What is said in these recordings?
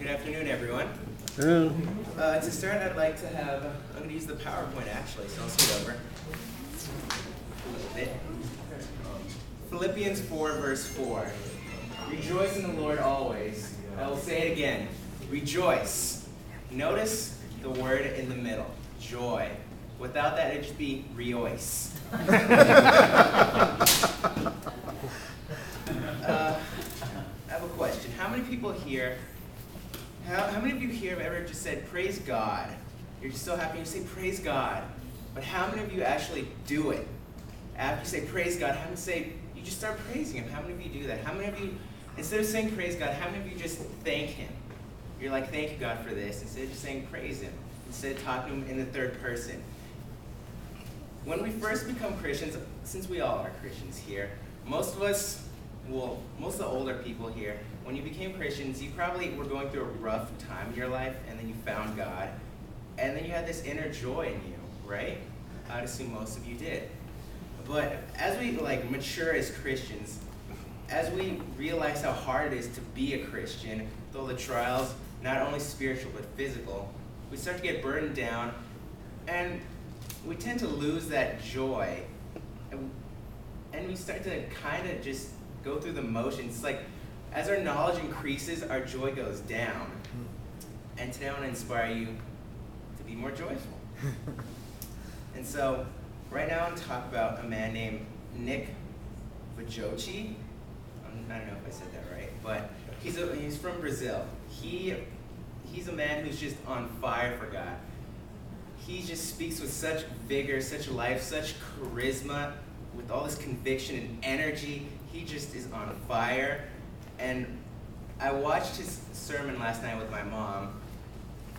Good afternoon, everyone. Uh, to start, I'd like to have, I'm going to use the PowerPoint actually, so I'll scoot over a little bit. Philippians 4, verse 4. Rejoice in the Lord always. I will say it again. Rejoice. Notice the word in the middle, joy. Without that, it'd just be rejoice. uh, I have a question. How many people here how, how many of you here have ever just said, Praise God? You're just so happy you say, Praise God. But how many of you actually do it? After you say, Praise God, how many say, you just start praising Him? How many of you do that? How many of you, instead of saying Praise God, how many of you just thank Him? You're like, Thank you, God, for this, instead of just saying Praise Him, instead of talking to Him in the third person. When we first become Christians, since we all are Christians here, most of us, well, most of the older people here, when you became Christians, you probably were going through a rough time in your life, and then you found God, and then you had this inner joy in you, right? I'd assume most of you did. But as we like mature as Christians, as we realize how hard it is to be a Christian, all the trials, not only spiritual but physical, we start to get burdened down, and we tend to lose that joy, and we start to kind of just go through the motions. It's like as our knowledge increases, our joy goes down. Hmm. And today I want to inspire you to be more joyful. and so, right now I want to talk about a man named Nick Vujicic. I don't know if I said that right, but he's, a, he's from Brazil. He, he's a man who's just on fire for God. He just speaks with such vigor, such life, such charisma, with all this conviction and energy. He just is on fire. And I watched his sermon last night with my mom,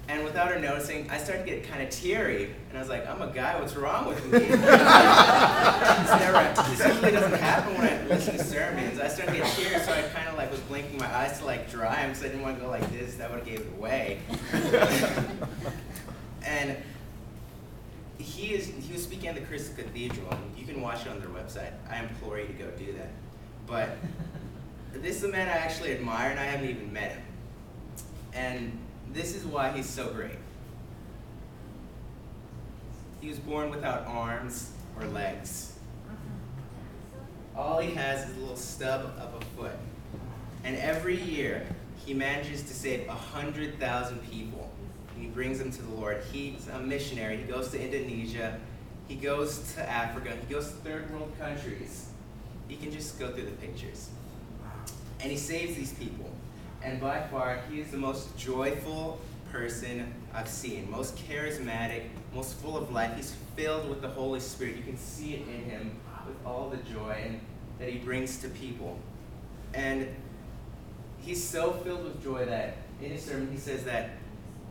and without her noticing, I started to get kind of teary. And I was like, I'm a guy, what's wrong with me? it's never, this usually doesn't happen when I listen to sermons. I started to get teary, so I kind of like was blinking my eyes to like dry them because I didn't want to go like this. That would have gave it away. and he is he was speaking at the Crystal Cathedral. You can watch it on their website. I implore you to go do that. But this is a man I actually admire, and I haven't even met him. And this is why he's so great. He was born without arms or legs. All he has is a little stub of a foot. And every year, he manages to save 100,000 people. And he brings them to the Lord. He's a missionary. He goes to Indonesia. He goes to Africa. He goes to third world countries. You can just go through the pictures. And he saves these people. And by far, he is the most joyful person I've seen, most charismatic, most full of life. He's filled with the Holy Spirit. You can see it in him with all the joy and, that he brings to people. And he's so filled with joy that in his sermon he says that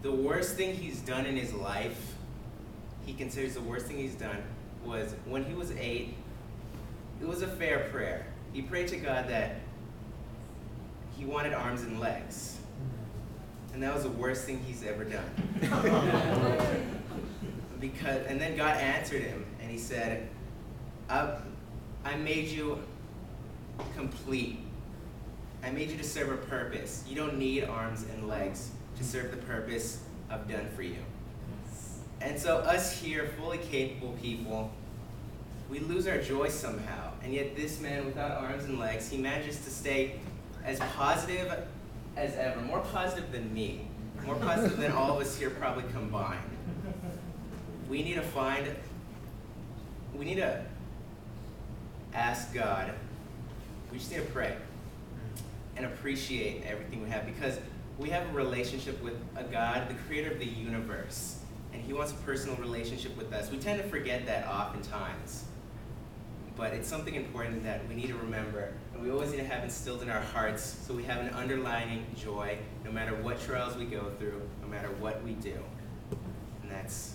the worst thing he's done in his life, he considers the worst thing he's done, was when he was eight, it was a fair prayer. He prayed to God that he wanted arms and legs. And that was the worst thing he's ever done. because and then God answered him and he said, I, I made you complete. I made you to serve a purpose. You don't need arms and legs to serve the purpose I've done for you. And so us here, fully capable people, we lose our joy somehow. And yet this man without arms and legs, he manages to stay as positive as ever, more positive than me, more positive than all of us here probably combined. We need to find, we need to ask God, we just need to pray and appreciate everything we have because we have a relationship with a God, the creator of the universe, and He wants a personal relationship with us. We tend to forget that oftentimes but it's something important that we need to remember and we always need to have instilled in our hearts so we have an underlying joy no matter what trials we go through, no matter what we do. And that's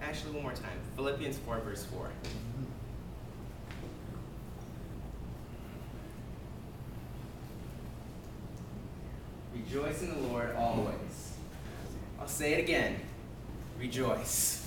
actually one more time Philippians 4, verse 4. Rejoice in the Lord always. I'll say it again. Rejoice.